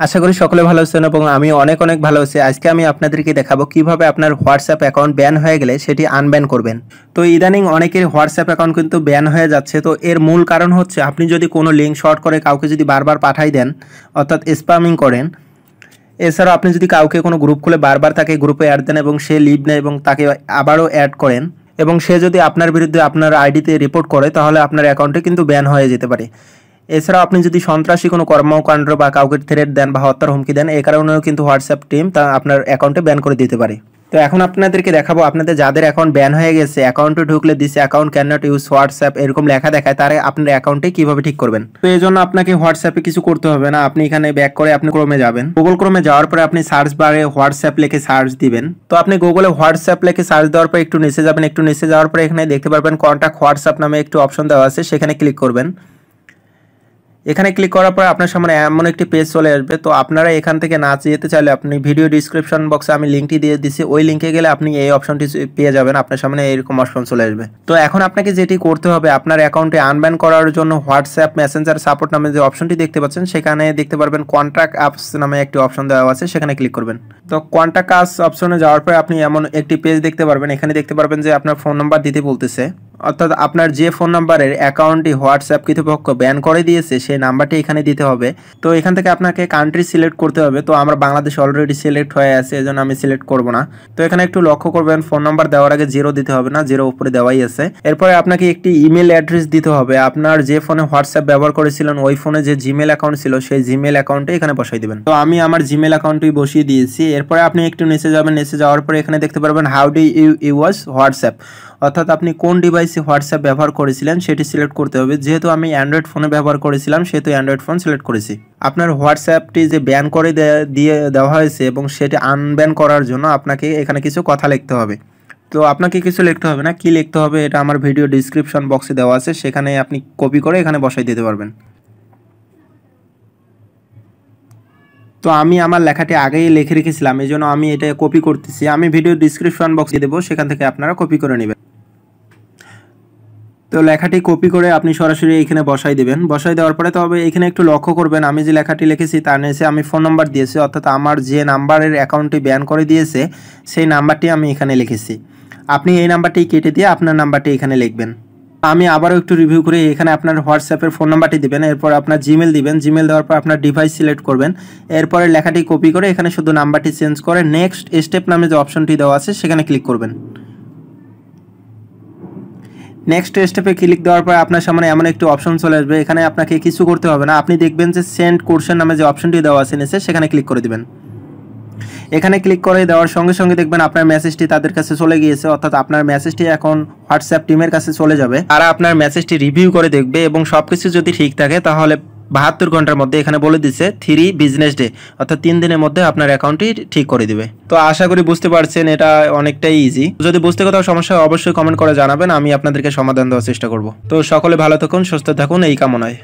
আশা করি সকলে ভালো আছেন এবং আমি অনেক অনেক ভালো আছি। আজকে আমি আপনাদেরকে দেখাবো কীভাবে আপনার হোয়াটসঅ্যাপ অ্যাকাউন্ট ব্যান হয়ে গেলে সেটি আনব্যান করবেন। তো ইদানিং অনেকের হোয়াটসঅ্যাপ অ্যাকাউন্ট কিন্তু ব্যান হয়ে যাচ্ছে। তো এর মূল কারণ হচ্ছে, আপনি যদি কোনো লিঙ্ক শর্ট করে কাউকে যদি বারবার পাঠাই দেন, অর্থাৎ স্প্যামিং করেন, এছাড়াও আপনি যদি কাউকে কোনো গ্রুপ খুলে বারবার তাকে গ্রুপে অ্যাড দেন এবং সে লিভ নেয় এবং তাকে আবারও অ্যাড করেন, এবং সে যদি আপনার বিরুদ্ধে আপনার আইডিতে রিপোর্ট করে, তাহলে আপনার অ্যাকাউন্টে কিন্তু ব্যান হয়ে যেতে পারে। এছাড়াও আপনি যদি সন্ত্রাসী কোনো কর্মকাণ্ড বা কাউকে থ্রেট দেন বা হত্যার হুমকি দেন এই কারণেও কিন্তু হোয়াটসঅ্যাপ টিম তা আপনার অ্যাকাউন্টে ব্যান করে দিতে পারে। তো এখন আপনাদেরকে দেখাবো, আপনাদের যাদের অ্যাকাউন্ট ব্যান হয়ে গেছে অ্যাকাউন্টে ঢুকলে this account can not use WhatsApp এরকম লেখা দেখায়, তারা আপনার অ্যাকাউন্টে কীভাবে ঠিক করবেন? তো এই জন্য আপনাকে হোয়াটসঅ্যাপে কিছু করতে হবে না, আপনি এখানে ব্যাক করে আপনি ক্রমে যাবেন। গুগল ক্রমে যাওয়ার পরে আপনি সার্চ বারে হোয়াটসঅ্যাপ লিখে সার্চ দিবেন। তো আপনি গুগলে হোয়াটসঅ্যাপ লিখে সার্চ দেওয়ার পর একটু নিচে যাবেন, একটু নিচে যাওয়ার পরে এখানে দেখতে পারবেন কন্ট্যাক্ট হোয়াটসঅ্যাপ নামে একটু অপশন দেওয়া আছে, সেখানে ক্লিক করবেন। এখানে ক্লিক করার পর আপনার সামনে এমন একটি পেজ চলে আসবে। তো আপনারা এখান থেকে না যেতে চাইলে আপনি ভিডিও ডিসক্রিপশন বক্সে আমি লিঙ্কটি দিয়ে দিচ্ছি ওই লিঙ্কে গেলে আপনি এই অপশনটি পেয়ে যাবেন। আপনার সামনে এরকম অপশন চলে আসবে। তো এখন আপনাকে যেটি করতে হবে, আপনার অ্যাকাউন্টে আনব্যান করার জন্য হোয়াটসঅ্যাপ মেসেঞ্জার সাপোর্ট নামে যে অপশনটি দেখতে পাচ্ছেন, সেখানে দেখতে পারবেন কন্ট্যাক্ট অ্যাপস নামে একটি অপশন দেওয়া আছে। সেখানে ক্লিক করবেন। তো কন্ট্যাক্ট অপশনে যাওয়ার পরে আপনি এমন একটি পেজ দেখতে পারবেন। এখানে দেখতে পারবেন যে আপনার ফোন নাম্বার দিতে বলতেছে। অর্থাৎ আপনার যে ফোন নাম্বারের অ্যাকাউন্টটি হোয়াটসঅ্যাপ কর্তৃপক্ষ ব্যান করে দিয়েছে, সেই নাম্বারটি এখানে দিতে হবে। তো এখান থেকে আপনাকে কান্ট্রি সিলেক্ট করতে হবে। তো আমরা বাংলাদেশ অলরেডি সিলেক্ট হয়ে আছে, এজন্য আমি সিলেক্ট করব না। তো এখানে একটু লক্ষ্য করবেন ফোন নাম্বার দেওয়ার আগে জিরো দিতে হবে না জিরো উপরে দেওয়াই আছে। এরপরে আপনাকে একটি ইমেল অ্যাড্রেস দিতে হবে। আপনার যে ফোনে হোয়াটসঅ্যাপ ব্যবহার করেছিলেন, ওই ফোনে যে জিমেল অ্যাকাউন্ট ছিল, সেই জিমেল অ্যাকাউন্টে এখানে বসাই দিবেন। তো আমি আমার জিমেল অ্যাকাউন্টই বসিয়ে দিয়েছি। এরপরে আপনি একটু নিচে যাবেন, নিচে যাওয়ার পরে এখানে দেখতে পারবেন how do you use WhatsApp? অর্থাৎ আপনি কোন ডিভাইসে হোয়াটসঅ্যাপ ব্যবহার করেছিলেন সেটি সিলেক্ট করতে হবে। যেহেতু আমি অ্যান্ড্রয়েড ফোনে ব্যবহার করেছিলাম, সেহেতু অ্যান্ড্রয়েড ফোন সিলেক্ট করেছি। আপনার হোয়াটসঅ্যাপটি যে ব্যান করে দিয়ে দেওয়া হয়েছে এবং সেটি আনব্যান করার জন্য আপনাকে এখানে কিছু কথা লিখতে হবে। তো আপনাকে কিছু লিখতে হবে না, কি লিখতে হবে এটা আমার ভিডিও ডিসক্রিপশন বক্সে দেওয়া আছে। সেখানে আপনি কপি করে এখানে বসাই দিতে পারবেন। তো আমি আমার লেখাটি আগেই লিখে রেখেছিলাম, এই জন্য আমি এটা কপি করতেছি। আমি ভিডিও ডিসক্রিপশন বক্সে দেবো, সেখান থেকে আপনারা কপি করে নেবেন। তো লেখাটি কপি করে আপনি সরাসরি এখানে বসাই দেবেন। বসাই দেওয়ার পরে তবে এখানে একটু লক্ষ্য করবেন, আমি যে লেখাটি লিখেছি তার নিচে আমি ফোন নাম্বার দিয়েছি, অর্থাৎ আমার যে নাম্বারের অ্যাকাউন্টটি ব্যান করে দিয়েছে, সেই নাম্বারটি আমি এখানে লিখেছি। আপনি এই নাম্বারটি কেটে দিয়ে আপনার নাম্বারটি এখানে লিখবেন। আমি আবারও একটু রিভিউ করি, এখানে আপনার হোয়াটসঅ্যাপের ফোন নাম্বারটি দিবেন, এরপর আপনার জিমেল দিবেন জিমেল দেওয়ার পর আপনার ডিভাইস সিলেক্ট করবেন, এরপরে লেখাটি কপি করে এখানে শুধু নাম্বারটি চেঞ্জ করে নেক্সট স্টেপ নামে যে অপশনটি দেওয়া আছে সেখানে ক্লিক করবেন। নেক্সট স্টেপে ক্লিক দেওয়ার পর আপনার সামনে এমন একটি অপশন চলে আসবে, এখানে আপনাকে কিছু করতে হবে না, আপনি দেখবেন যে সেন্ড কোর্সের নামে যে অপশনটি দেওয়া আছে নিচে, সেখানে ক্লিক করে দিবেন। এখানে ক্লিক করে দেওয়ার সঙ্গে সঙ্গে দেখবেন আপনার মেসেজটি তাদের কাছে চলে গিয়েছে, অর্থাৎ আপনার মেসেজটি এখন হোয়াটসঅ্যাপ টিমের কাছে চলে যাবে। তারা আপনার মেসেজটি রিভিউ করে দেখবে এবং সব কিছু যদি ঠিক থাকে, তাহলে বাহাত্তর ঘণ্টার মধ্যে এখানে বলে দিচ্ছে থ্রি বিজনেস ডে অর্থাৎ তিন দিনের মধ্যে আপনার অ্যাকাউন্টটি ঠিক করে দিবে। তো আশা করি বুঝতে পারছেন, এটা অনেকটাই ইজি যদি বুঝতে কোথাও সমস্যা অবশ্যই কমেন্ট করে জানাবেন, আমি আপনাদেরকে সমাধান দেওয়ার চেষ্টা করব। তো সকলে ভালো থাকুন, সুস্থ থাকুন, এই কামনায়।